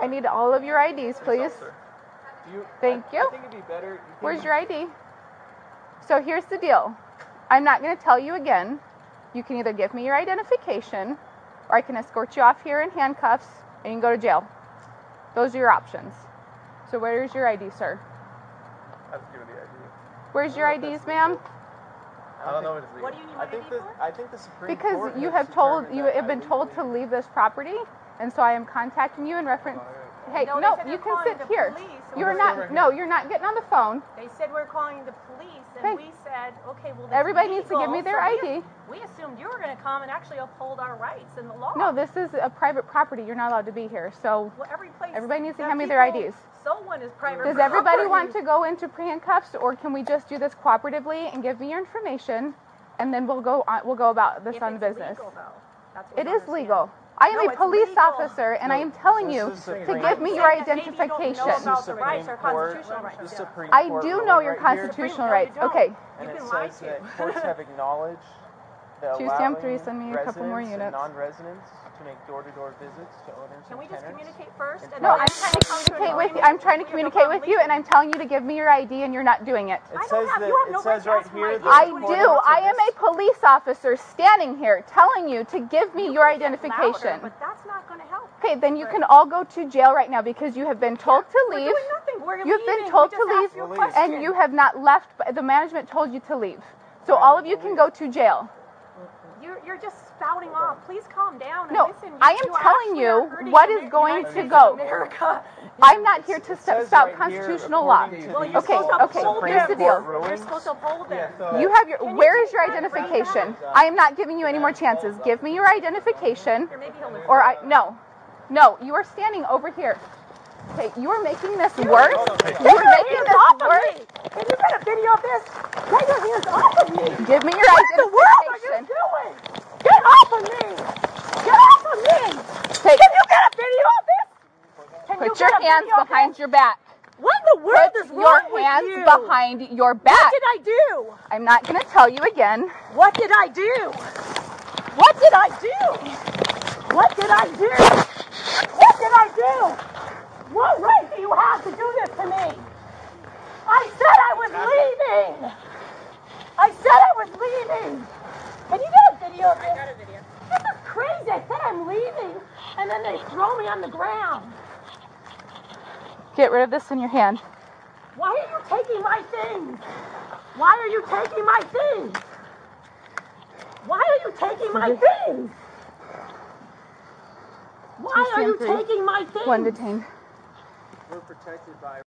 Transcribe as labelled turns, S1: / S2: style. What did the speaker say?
S1: I need all of your IDs, please.
S2: You,
S1: Thank
S2: I,
S1: you.
S2: I think it'd be better. You
S1: Where's your ID? So here's the deal. I'm not going to tell you again. You can either give me your identification or I can escort you off here in handcuffs and you can go to jail. Those are your options. So where's your ID, sir?
S2: I was given the idea.
S1: Where's your
S2: I don't know if
S1: IDs, ma'am?
S2: I don't know if it's legal.
S3: What do you need
S2: I think
S3: ID
S2: the
S3: for?
S2: I think the Supreme
S1: Because
S2: Court
S1: you have told you have been told to leave this property, and so I am contacting you in reference. Hey,
S3: No,
S1: no, you can sit here. You're not.
S2: over
S1: No, you're not getting on the phone.
S3: They said we're calling the police,
S1: Okay.
S3: and we said, okay, well,
S1: Everybody needs to give me their
S3: so
S1: ID.
S3: We assumed you were going to come and actually uphold our rights and the law.
S1: No, this is a private property. You're not allowed to be here. So
S3: Well, every place.
S1: Everybody needs to hand me their IDs.
S3: Someone is private.
S1: Does everybody want to go into handcuffs, or can we just do this cooperatively and give me your information, and then we'll go on, we'll go about this
S3: If
S1: on business?
S3: It is legal, though. We
S1: It is
S3: understand.
S1: legal. I am
S3: No,
S1: a police
S3: legal.
S1: officer, and I am telling you to give me your
S3: saying that maybe you don't know
S1: identification.
S3: about the rights, our
S2: Supreme Court-
S3: constitutional rights.
S2: Supreme
S1: I do know your
S2: right
S1: constitutional rights. Okay.
S2: And it says that courts have acknowledged that
S1: Two stamp three, send me a couple more units.
S2: non-residents to make door-to-door visits to owners
S3: Can we
S2: and
S3: just communicate first? and
S1: No, I'm trying to
S3: to
S1: communicate with you. I'm trying to
S3: We have no
S1: communicate with you, and. I'm telling you to give me your ID, and you're not doing it.
S2: It
S3: I don't
S2: says
S3: have-
S2: that
S3: you have
S2: it
S3: no
S2: says
S3: right to
S2: right
S3: ask for
S2: here. that
S1: I do. I am a police officer standing here telling you to give me your
S3: Louder,
S1: identification.
S3: But that's not going to help.
S1: Okay, then you can all go to jail right now because you have been told to leave.
S3: We're
S1: leave.
S3: doing nothing. We're
S1: You've
S3: leaving.
S1: been told
S3: we
S1: to leave,
S3: asked you a
S2: Well, leave.
S3: question.
S1: and you have not left. but The management told you to leave. So all of you can go to jail.
S3: You're, you're just spouting off. Please calm down and
S1: No,
S3: listen.
S1: I am
S3: you
S1: telling you
S3: what is hurting
S1: what
S3: the
S1: is
S3: United
S1: going to go.
S3: America.
S1: I'm not here to
S2: It
S1: st- spout
S2: right
S1: constitutional law.
S3: Well, you're
S1: Okay,
S3: supposed to
S1: okay,
S3: uphold
S1: here's the deal.
S3: You're supposed to uphold them.
S1: You have your.
S3: You
S1: Where is your
S3: that and bring it
S1: identification?
S3: back?
S1: I am not giving you any more chances. Give me your identification,
S3: Here, maybe he'll
S1: or I no, no. You are standing over here. Okay, you are making this worse. You are making this
S3: off of
S1: worse.
S3: me! Can you get a video of this? Get your hands off of me!
S1: Give me your
S3: What in the world are you doing? Get off of me! Get off of me!
S1: Take,
S3: Can you get a video of this? Can you
S1: put
S3: get
S1: your hands behind your back.
S3: What in the world
S1: Put
S3: is wrong with you?
S1: Your hands behind your back.
S3: What did I do?
S1: I'm not going to tell you again.
S3: What did I do? What did I do? What did I do? What did I do? What right do you have to do this to me? I said I was leaving. I said I was leaving. Can you get a video of this? I got a video. This is crazy. I said I'm leaving, and then they throw me on the ground.
S1: Get rid of this in your hand.
S3: Why are you taking my things? Why are you taking my things? Why are you taking my things? Why are you taking my things?
S1: One detained.
S2: We're protected by